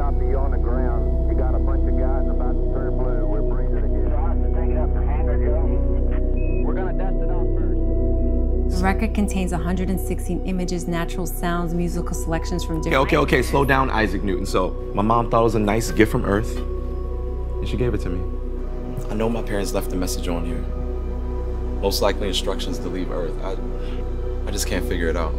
On the ground. You got a bunch of guys about to turn blue. We're breathing again. We're gonna dust it off first. The record contains 116 images, natural sounds, musical selections from different. Okay, okay, okay, slow down, Isaac Newton. So, my mom thought it was a nice gift from Earth, and she gave it to me. I know my parents left a message on here. Most likely instructions to leave Earth. I, I just can't figure it out.